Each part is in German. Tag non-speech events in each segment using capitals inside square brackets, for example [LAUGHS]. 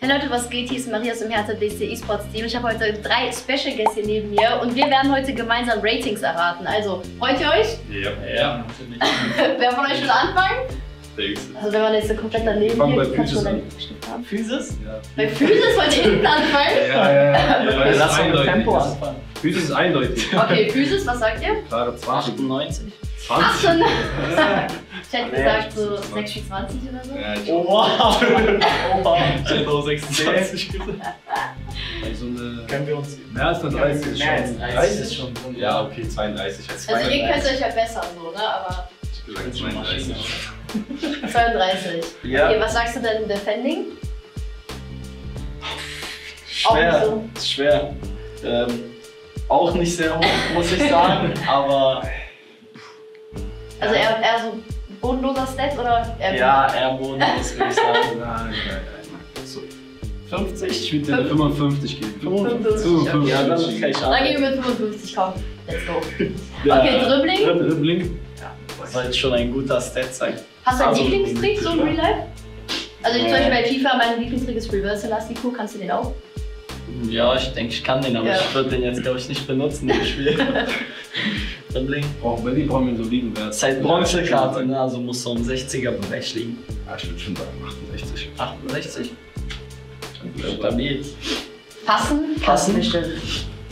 Hey Leute, was geht? Hier ist Maria aus dem Hertha BC eSports Team. Ich habe heute drei Special Guests hier neben mir und wir werden heute gemeinsam Ratings erraten. Also, freut ihr euch? Ja. Ja, natürlich. [LAUGHS] Wer von euch will anfangen? Denkst Also, wenn man jetzt so komplett daneben Fangen bei liegt, kann Physis schon an. Physis? Ja. Bei Physis wollt ihr hinten anfangen? Ja, ja, ja. Ja, Das ist lass mal. Tempo anfangen. Physis ist eindeutig. Okay, Physis, was sagt ihr? Klare 20. 98. 20. 18. Ich hätte gesagt so 26 oder so. Ja, ich Oh wow! Oh [LAUGHS] wow! ich hätte auch 26 gesagt. [LAUGHS] So eine Können wir uns. mehr als eine 30 ist schon. 30 ist schon. Ja, okay, 32. als Also, ihr 32. könnt euch ja besser so, ne? Aber Ich hab gesagt 32. 32. Ja. Okay, was sagst du denn Defending? Auch Schwer. nicht so. Ist schwer. Ähm, auch nicht sehr hoch, muss ich sagen, [LAUGHS] aber Also eher, eher so bodenloser Stat oder eher ja, eher bodenlos, würde ich sagen. Nein, nein, nein. So, 50? ich würde dir eine 55 geben. 55. 55. Ja, dann kann ich Dann gehen wir mit 55, komm. Let's go. Ja. Okay, Dribbling. Dribbling. Sollte schon ein guter Stat sein. Hast du einen Also, Lieblingstrick so im Real Life? Also ich zum. Beispiel bei FIFA, mein Lieblingstrick ist Reverse Elastico. Kannst du den auch? Ja, ich denke, ich kann den, aber Ja. ich würde den jetzt, glaube ich, nicht benutzen im Spiel. [LAUGHS] Dribbling. Brauchen wir die brauchen wir einen soliden Wert. Das ist halt Bronzekarte, ne? also muss so im 60er Bereich liegen. Ja, ich würde schon sagen 68. 68? Stabil. Passen? Passen? Bestimmt.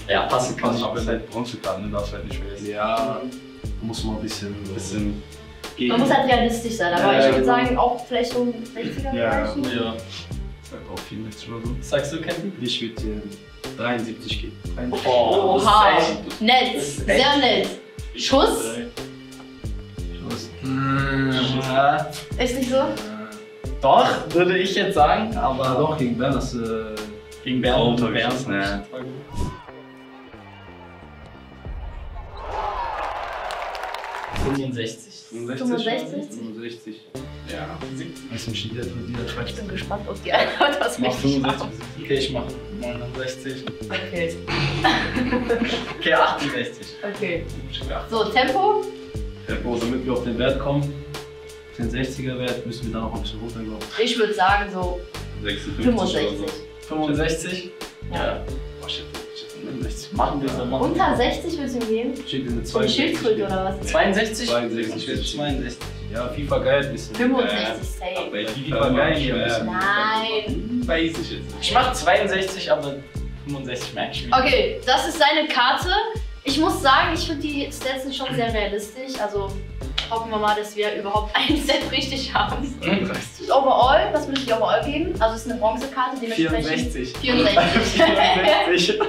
Ja, passen kann ich. Aber es ist halt Bronzekarten, ne? darfst halt nicht vergessen. Ja, muss man ein bisschen, bisschen gegen. Man muss halt realistisch sein, aber Ja, ich würde genau. sagen auch vielleicht so ein 60er Ja. Bereich. Ja. Halt auch 64 oder so. Sagst du, Kevin? Ich würde dir 73 geben. 73. Oh, Oha, nett, sehr nett. Schuss? Schuss. Ja. Ist nicht so? Doch, würde ich jetzt sagen, Ja, aber doch, gegen Bern du. Äh, gegen Bern Traum, und hab ich Bern. geschossen, ja. Fünfundsechzig. 65? 65. Ja. Das ist ein Schnitt, der Ich bin gespannt, ob die [LAUGHS] Antwort was Mach richtig 65. macht. Okay, ich mach 69. Okay, [LAUGHS] Okay, 68. okay. So, Tempo? Tempo, damit wir auf den Wert kommen, den 60er Wert, müssen wir da noch ein bisschen runter, glaube Ich würde sagen so 56 65. 65? Ja. Oh shit, shit, 69. Machen wir so. Machen wir. Unter 60 willst du ihm geben? Steht in der So ein 62. Schildkröte oder was? 62? 62. 62. Ja, FIFA geil ein bisschen. 65 Ja, safe. Bei FIFA geil hier. Nein. Weiß ich nicht. Ich mach 62, aber 65 merke ich mir. Okay, das ist seine Karte. Ich muss sagen, ich finde die Stats sind schon sehr realistisch. Also hoffen wir mal, dass wir überhaupt [LAUGHS] ein Set richtig haben. 33. Overall, was würde ich Overall geben? Also es ist eine Bronzekarte, dementsprechend 64. 64. 64.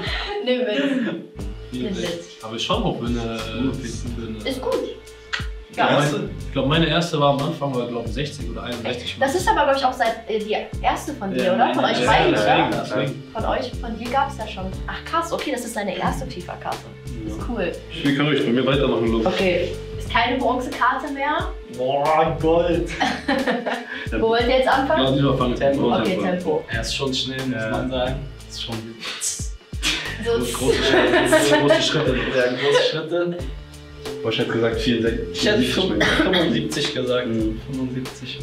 Nimm mit. 64. Aber schon hoch für eine. Für eine Ist gut. Ja, Ja. meine- ich glaube, meine erste war am Anfang, war glaube ich 60 oder 61. Das ist aber, glaube ich, auch seit äh, die erste von dir, Ja, oder? Von euch ja, beiden, oder? deswegen. Von euch, von dir gab es ja schon. Ach krass, okay, das ist deine erste FIFA-Karte. Ist cool. Wir können euch bei mir weitermachen, Luke. Okay. Ist keine Bronzekarte mehr. Boah, Gold. [LAUGHS] Wo wollt ihr jetzt Ja, anfangen? lieber fangen. Tempo. Okay, Tempo. Er ist schon schnell, muss Ja. man sagen. Das ist schon So, große, [LAUGHS] große Schritte. große Schritte. Sehr große Schritte. Boah, ich hätte gesagt 64. Ich hätte 75 gesagt. Mhm. 75.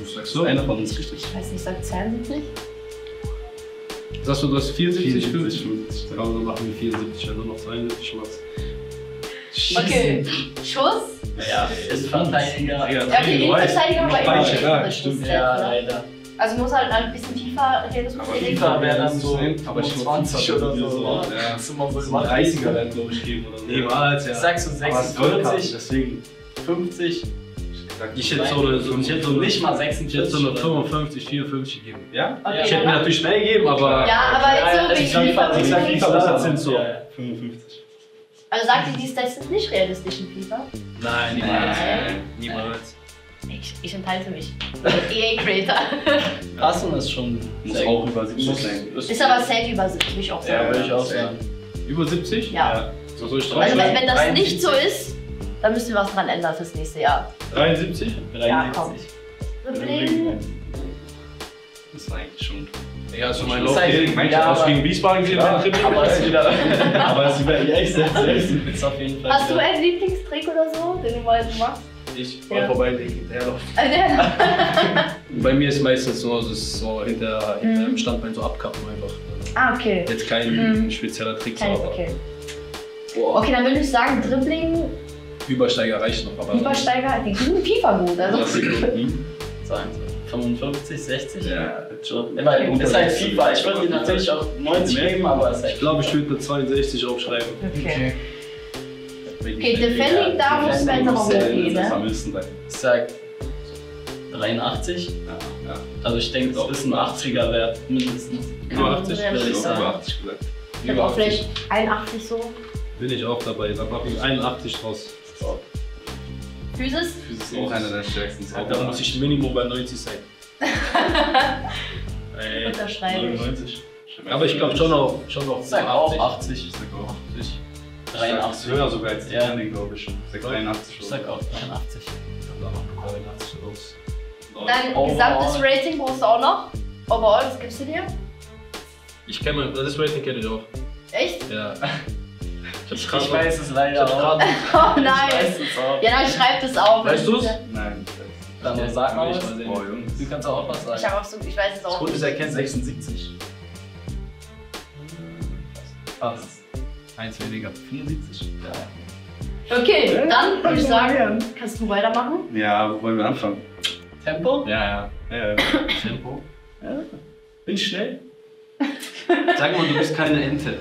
Was sagst du? Einer von uns richtig. ich weiß nicht, sagt 72? Sagst du, du hast 74 für 74. 50? Dann machen wir 74, wenn du noch 72 machst. Okay. Schuss? Ja, ist Verteidiger. Ja, Ja, okay, Innenverteidiger beide, immer ja, leider. Also muss halt ein bisschen Aber legen. FIFA wäre dann so Aber ich 20 oder so. Ja. Das ist immer so So 30er werden, glaube ich, geben oder so. Niemals, ja. Sagst du Aber es ist Goldkarte, 46, deswegen. 50? Ich hätte so eine, so, ich hätte so Nicht mal ich hätte 46. so eine oder? 55, 54 geben. Ja? Okay, Ich hätte mir natürlich schnell gegeben, aber. Ja, aber jetzt so ich wie sag FIFA. FIFA, ich sag FIFA, sind so Ja, ja. 55. Also sagt ihr, die Stats sind nicht realistisch in FIFA? Nein, niemals. Niemals. Ich, ich enthalte mich. EA Creator. [LAUGHS] Passen ist schon. Muss sehr auch über 70 sein. Ist aber safe über 70, würde ich auch Ja, sagen. würde ich auch sagen. Über 70? Ja. So soll ich drauf Also wenn, wenn das 73. nicht so ist, dann müssen wir was dran ändern fürs nächste Jahr. 73? Ja, komm. 73. Das war eigentlich schon. Ja, also mein Das Lauf heißt, gegen ja, ja, Wiesbaden gesehen, Ja, mein Dribbling. aber es ist wieder. aber es ist über EA selbst. Ist auf jeden Fall. Hast du einen Lieblingstrick oder so, den du mal so machst? Ich Ja. vorbei, hinterherlaufen. Äh, der- Bei mir ist meistens so, es ist so hinter, hinter Mhm. dem Standbein so abkappen einfach. Ah, okay. Jetzt kein Mhm. spezieller Trick, Kein, aber okay. Boah. Okay, dann würde ich sagen, Dribbling, Übersteiger reicht noch. Aber Übersteiger, die sind FIFA gut. Also. Hm? Sagen Sie. 55, 60? Ja. Schon. Weil ist halt FIFA. Ich würde dir natürlich auch 90 geben, aber es ist halt Ich glaube, ich würde eine 62 aufschreiben. Okay. Okay, Defending, da muss man hochgehen, Das ne? am höchsten sein. Ich sag 83. Ja, ja. Also ich denke, das ist ein 80er Wert, mindestens. Über 80? Ja, würde ich sagen. habe 80 gesagt. Ich hab auch vielleicht 81 so. Bin ich auch dabei. Dann mache ich 81 draus. Physis? Das ist auch einer der stärksten Da muss ich Minimum bei 90 sein. [LAUGHS] Unterschreibe ich. 99. aber ich glaube schon auf, schon auf Ich sag auch 80. 80. Ich sag auch 80. 83. Höher sogar als die ja. Glaube ich. 681. Ich sag auch 83. Dann habe wir noch 83 los. Dein Overall. gesamtes Rating brauchst du auch noch. Overall, was gibst du dir? Ich kenne das Rating kenne ich auch. Echt? Ja. [LAUGHS] Ich, ich, [LAUGHS] oh ich weiß es leider auch. oh nein. Auch. Ja, dann schreib das auf. Weißt du es? Nein. Dann okay. sag mal was. Boah, Jungs. Du kannst auch was sagen. Ich, hab auch so, ich weiß es auch. Das Gute ist, er kennt 76. Hm. Passt. 1 weniger, 74. Ja. Okay, äh, dann würde ich sagen, kannst du weitermachen? Ja, wo wollen wir anfangen? Tempo? Ja, ja. ja [COUGHS] Tempo? Ja. Bin ich schnell? [LAUGHS] Sag mal, du bist keine Ente.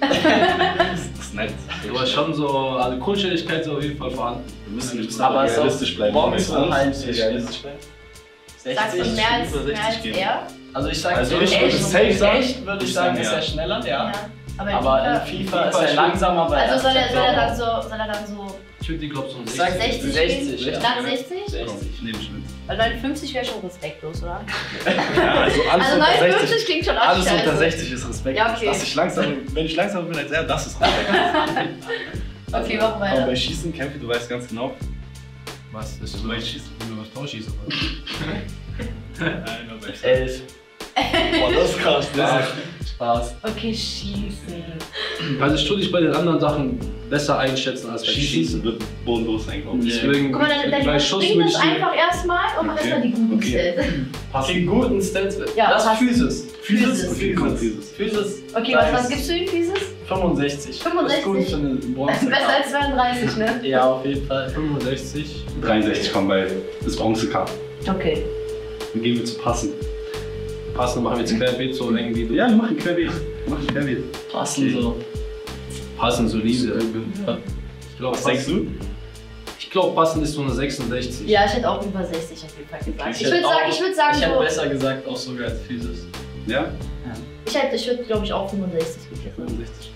[LAUGHS] das ist nett. Du hast schon so, also Kurzschnelligkeit so auf jeden Fall vorhanden. Wir müssen nicht aber realistisch bleiben. Morgen ist unheimlich realistisch bleiben. 60, Sagst du mehr als, mehr als er? Also ich sage, also safe sagen, echt würde ich sagen, ist er schneller, ja. Aber in Aber in FIFA, FIFA ist er langsamer, weil also soll er, soll er dann so, soll er dann so Ich würde die, glaube so Ich sag 60 60, gehen? ja. Glatt 60? 60. Ich nehme Schnitt. Weil 59 wäre schon respektlos, oder? [LAUGHS] Ja, also alles Also unter 59 60. klingt schon Alles scheiße. unter 60 ist Respekt. Ja, okay. Dass ich langsam, wenn ich langsamer bin als er, das ist Respekt. [LAUGHS] Okay, mach Aber weiter. bei Schießen, Kämpfe, du weißt ganz genau. Was? Das ist Du nur weißt Schießen. nur was Torschießen. [LAUGHS] Nein, aber ich Elf. Boah, das ist krass. Das ist Spaß. Okay, schießen. Also ich tue dich bei den anderen Sachen besser einschätzen als bei Schießen Schießen. wird bodenlos ich. Deswegen, Guck mal, dann, bei dann Schuss würde das einfach erstmal und mach Okay. erstmal die guten Okay. Stats. Die guten Stats. Ja, das passt. Physis. Physis. Dieses. Physis. Okay, was, was gibst du ihm, Physis? 65. 65? Das ist gut für eine Bronze. [LAUGHS] Besser als 32, ne? Ja, auf jeden Fall. 65. 63 kommen bei das Bronze-Cup. Okay. Dann gehen wir zu passen. Passen machen wir jetzt querbeet so eng wie du. Ja, wir machen Querbeet. Wir machen Querbeet. Passen Okay. so. Passen solide. Ich glaube, Was denkst du? Ich glaube, passen ist so eine 66. Ja, ich hätte auch über 60 auf jeden Fall gesagt. Ich Ich würde hätte sagen, ich würde sagen Ich hätte so. besser gesagt, auch sogar als Physis. Ja? Ich hätte, ich würde glaube ich auch 65 gegeben. 65.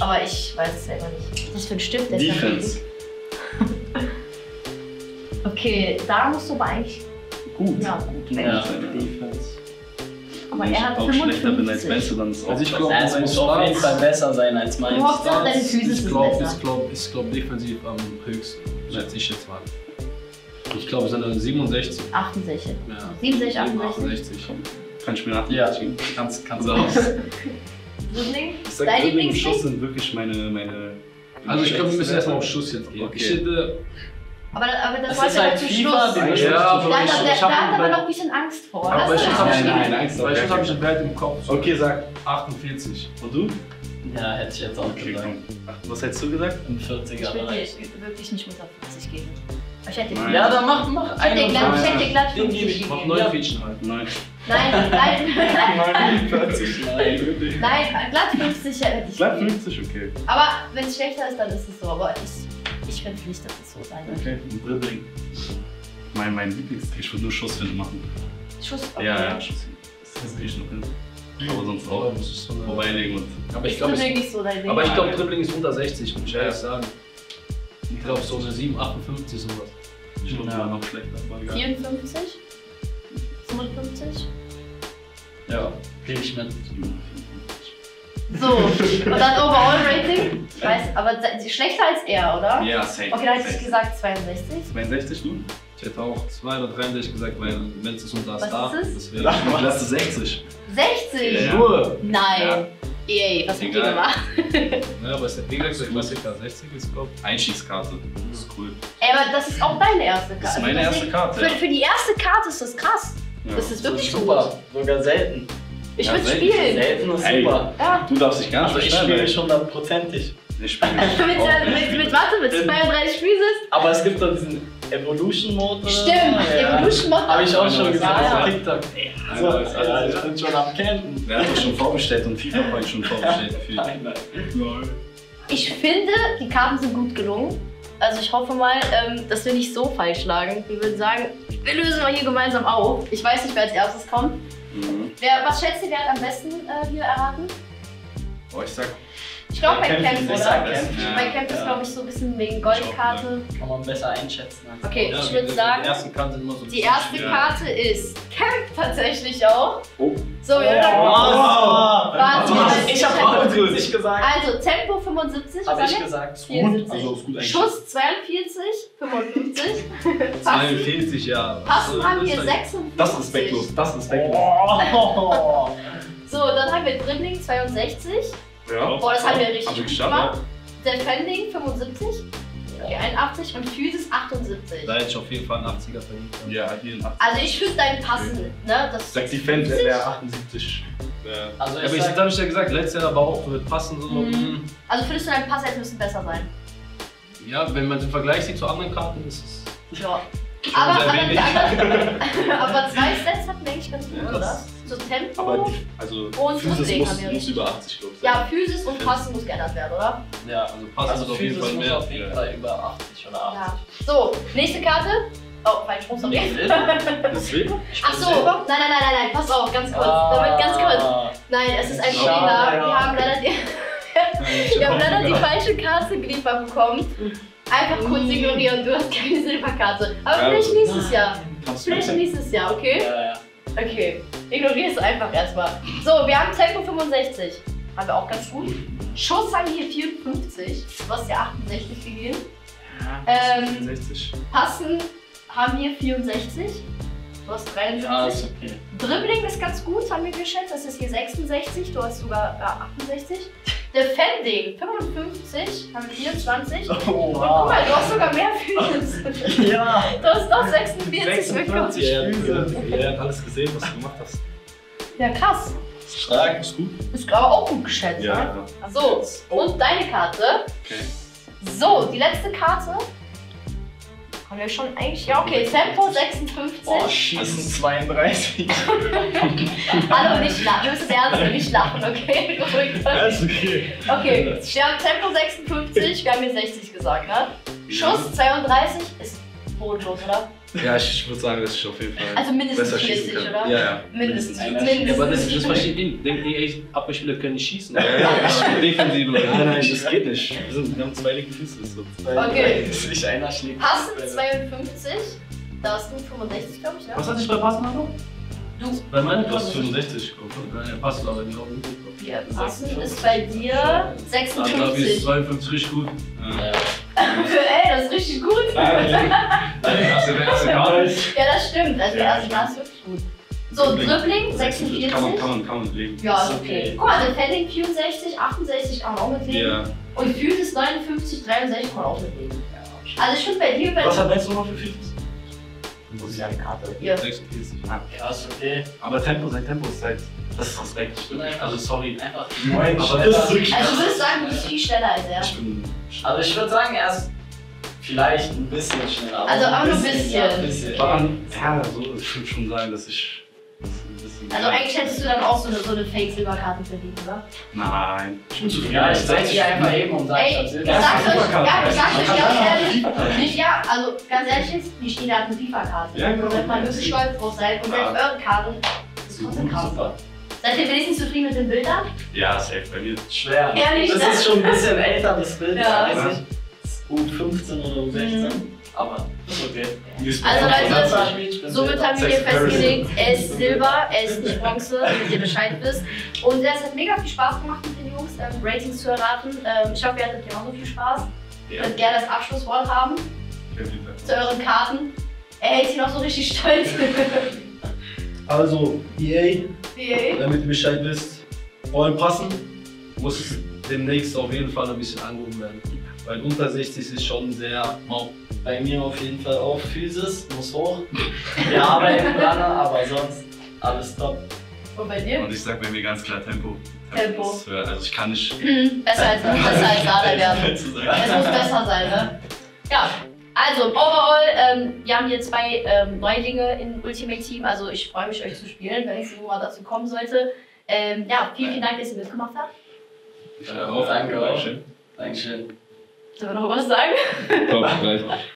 Aber ich weiß es selber nicht. Was für ein Stift? Der ist ja Defense. [LAUGHS] Okay, da musst du aber eigentlich. Gut. Ja, gut. Ja. Defense. Aber er ich hat auch schlechter bin als 55. Benzo, dann ist auch Also ich das. glaub- Ja, es muss auf jeden Fall besser sein als mein Du Hauptsache deine Füße Ich sind glaube, besser. ich glaube, ich glaube defensiv am höchsten. Schätze ich jetzt mal. Ich glaube, es sind dann 67. 68. Ja. 67, 68. 68. Kann ich mir nach Ja, kannst, kannst du Dein Dribbling und Lieblingsding? Schuss sind wirklich meine. meine Also ich glaube, wir müssen erstmal auf Schuss jetzt gehen. Okay. Ich hätte. Aber, aber das Das wollte ist er halt zum FIFA, Schluss. Ja, aber da, ich, da, ich da hat habe aber noch ein bisschen Angst vor. aber bei Schuss habe ich, Nein, nein, Angst auf bei gar Schuss habe ich keinen einen Wert im Kopf. So Okay, sag. 48. Und du? Ja, hätte ich jetzt auch Okay, gesagt. was hättest du gesagt? Ein Ich 40er will dir Bereich. wirklich nicht unter 50 geben. Ich hätte Nein. Ja, dann mach, mach ich glatt, ich hätte dir glatt Den 50 gebe ich, gegeben. Mach 9 Feature halt. [LAUGHS] Nein. Nein, nein, 49. Nein. wirklich. nein, glatt 50 hätte ich Glatt gegeben. 50, okay. Aber wenn es schlechter ist, dann ist es so. Aber ich, ich nicht, dass es so sein wird. Okay. Ein Dribbling. Mein, mein Lieblingstrick, ich würde nur Schussfinden machen. Schuss. okay. Ja, ja, Schuss. Das ich noch hin. Aber sonst auch. Das ist so Vorbeilegen und. Aber ich Ist glaube, Dribbling so dein Ding. aber ich glaube, Ja. Dribbling ist unter 60, muss ich Ja. ehrlich sagen. Ich glaube, so eine 7, 58 sowas. Ich glaube, Ja. noch schlechter. aber egal. 54? 55? Ja, krieg ich mit. So, und dann Overall Rating? Ich weiß, aber schlechter als er, oder? Ja, safe. Okay, dann hätte ich gesagt 62. 62, du? Ich hätte auch 2 oder 63 gesagt, weil wenn es ist unter Was Star, ist es? deswegen. Lass du 60. 60? Ja. Nur! Nein. EA, was habt ihr gemacht? Ja, aber es ist, wie gesagt, so Klassiker 60 ist, glaub ich. Einstiegskarte. Das ist cool. Ey, aber das ist auch deine erste Karte. Das ist meine Also erste Karte, Für, ja. für die erste Karte ist das krass. Ja. Das ist Das wirklich ist gut. super. Sogar selten. Ich Ja, würde spielen. Selten ist super. Ja. Du darfst dich gar nicht Also ich spiele [LAUGHS] nicht hundertprozentig. Ich spiele mit, äh, mit, mit, warte, mit 32 Spielsys. Aber es gibt doch diesen Evolution-Mode. Stimmt, Evolution Mod. Habe ich auch schon Ja, gesehen ja. auf TikTok. So, Ja, ist alles- ja, ich bin schon am Campen. Wer hat das schon vorbestellt und FIFA ich schon vorbestellt gefühlt. [LAUGHS] Nein, nein. Ich finde, die Karten sind gut gelungen. Also ich hoffe mal, ähm, dass wir nicht so falsch lagen. Wir würden sagen, wir lösen mal hier gemeinsam auf. Ich weiß nicht, wer als erstes kommt. Wer, was schätzt ihr, wer hat am besten äh, hier erraten? Oh, ich sag, Ich glaube bei Camp Camp, ist oder? besser, Camp. Ja. Bei Camp ist, glaube ich, so ein bisschen wegen Goldkarte. Kann man besser einschätzen. als- Okay, Ja, ich die- würde die sagen, ersten Karten sind immer so ein die bisschen erste. Karte ist Camp tatsächlich auch. Oh. So, wir Oh, Warte, was? Ich habe auch nicht gesagt. Also Tempo 75, Habe ich gesagt. 74. Also ist gut eigentlich. Schuss 42, 55. Passen, 42, ja. Passen Was, haben wir das ist 56. Das ist respektlos, das ist respektlos. Oh. So, dann haben wir Dribbling 62. Ja. Boah, das haben wir richtig gut geschafft, gemacht. Defending 75. Okay, 81 und Physis 78. Da hätte ich auf jeden Fall einen 80er verdient. Ja, hier in 80. Also ich finde dein Passen, ne? Das Sag Defend, der wäre 78. Ja. Also Ja, ich aber ich, sag, habe ich ja gesagt, letztes Jahr aber auch wird passen. So, Mhm. Also findest du dein Pass hätte müssen besser sein. Ja, wenn man den Vergleich sieht zu anderen Karten, ist es Ja. schon Aber, sehr [LAUGHS] aber, wenig. aber, [LAUGHS] aber zwei Stats hatten wir eigentlich ganz gut, Ja, oder? So Tempo. Aber die, also Und Physis muss, haben wir muss über 80, glaube ich. ja, Physis und Passen muss geändert werden, oder? Ja, also passen also ist auf jeden Fall mehr. auf jeden Fall über 80 oder 80. Ja. So, nächste Karte. Oh, falsch, muss noch Nee, Deswegen? [LAUGHS] Ach so, nein, nein, nein, nein, nein, pass auf, ganz kurz. Damit ganz kurz. Nein, es ist ein Fehler. ja. Wir haben leider die, [LAUGHS] wir haben leider die falsche Karte geliefert bekommen. Einfach kurz ignorieren, du hast keine Silberkarte. Aber Ja, vielleicht also- nächstes Jahr. Vielleicht nächstes Jahr, okay? Ja, ja. Okay. Ignorier es einfach erstmal. So, wir haben Tempo 65. Haben wir auch ganz gut. Schuss haben wir hier 54. Du hast ja 68 gegeben. Ähm, 60. Passen haben wir 64. Du hast 73. Ja, ist okay. Dribbling ist ganz gut, haben wir geschätzt. Das ist hier 66, du hast sogar äh, 68. Defending 55, haben wir 24. Und Oh, guck wow. mal, du hast sogar mehr Füße. [LAUGHS] Ja. Du hast doch 46 bekommen. Ja, ja, alles gesehen, was du gemacht hast. Ja, krass. Stark. Ist gut? Ist aber auch gut geschätzt, ne? Ja. So, und deine Karte. Okay. So, die letzte Karte. Haben wir schon eigentlich. Ja, okay, Tempo 56. Boah, Schießen 32. Hallo, nicht lachen. Du bist ernst, nicht lachen, okay? [LAUGHS] Beruhigt euch. ist okay. Okay, wir haben Tempo 56, wir haben hier 60 gesagt, ne? Schuss 32 ist bodenlos, oder? Ja, ich, ich würde sagen, das ist auf jeden Fall. Also mindestens besser schießen 40, kann. oder? Ja, ja. Mindestens. Mindestens. Ja, aber das, das versteht ihn. Denkt ihr, ey, Abwehrspieler können nicht schießen? Ja, [LAUGHS] ja, ich bin defensiv. Nein, nein, das geht nicht. Wir, sind, wir haben zwei linke Füße. So. Okay. Sich [LAUGHS] einer schlägt. Passen 52, da hast du 65, glaube ich, ne? Was hatte ich bei Passen noch? Du. Bei meinem Passen 65 gekommen. Passt aber nicht auf den Weg. Ja, Passen ist bei dir Da ist 56. 52 richtig gut. Ja. Ey, das ist richtig gut. Erste, erste. Ja, das stimmt. Also, Ja. also das ist wirklich gut. So, Dribbling 46. Kann man, kann man, kann man leben. Ja, ist Ist okay. okay. Guck mal, Defending 64, 68 kann man auch mitleben. Ja. Und Physis 59, 63 kann man auch mitleben. Also ich finde bei dir, bei Was hat Mensch nochmal für Füße? Das ist ja eine Karte. Ja. 46. Ja, ist okay. Aber Tempo, sein Tempo ist halt. Das ist Respekt. Also sorry. Einfach Nein, aber das das ist wirklich. Also du würdest sagen, du bist viel schneller als er. Ich bin. Also ich würde sagen, er ist vielleicht ein bisschen schneller. Also auch nur ein Ja, ein bisschen. bisschen. Aber an, ja, so, ich würde schon sagen, dass ich. das ein bisschen- Also eigentlich hättest du dann auch so eine, so eine Fake-Silberkarte verdient, oder? Nein. Ich bin zufrieden. Ja, ich zeig dir einfach eben und sag, Ey, ich sag's euch, ja, ich sag's euch ganz ehrlich. Ja. Nicht, ja, also ganz ehrlich jetzt, nicht jeder hat eine FIFA-Karte. Ja, genau. Da sollte man wirklich stolz drauf sein. Und selbst Ja. eure Karten ist trotzdem krass. Seid ihr wenigstens zufrieden mit den Bildern? Ja, safe bei mir. Schwer. Ehrlich, das ne? ist schon ein bisschen älter, das Bild. Ja. weiß nicht. Ist U15 oder U16. Mhm. Aber ist okay. Also, Leute, Somit haben wir hier festgelegt, er ist Silber, er ist nicht Bronze, damit ihr Bescheid wisst. Und es hat mega viel Spaß gemacht mit den Jungs, ähm, Ratings zu erraten. Ähm, ich hoffe, ihr hattet genauso viel Spaß. Ihr Ja. könnt gerne das Abschlusswort haben zu euren Karten. Er ist hier noch so richtig stolz. [LAUGHS] Also, EA, Yay. damit ihr Bescheid wisst, wollen passen, muss demnächst auf jeden Fall ein bisschen angehoben werden. Weil unter 60 ist schon sehr mau. Bei mir auf jeden Fall auch Physis, muss hoch. Wir arbeiten dran, aber sonst alles top. Und bei dir? Und ich sag bei mir ganz klar Tempo. Tempo. äh, also ich kann nicht. Mhm, besser als, besser als [LAUGHS] Ada werden. Es muss besser sein, ne? Ja. Also, overall, ähm, wir haben hier zwei ähm, Neulinge im Ultimate Team. Also, ich freue mich, euch zu spielen, wenn es irgendwann mal dazu kommen sollte. Ähm, ja, vielen, vielen Dank, dass ihr mitgemacht habt. Äh, Danke auch. Dankeschön. Dankeschön. Sollen wir noch was sagen? Top.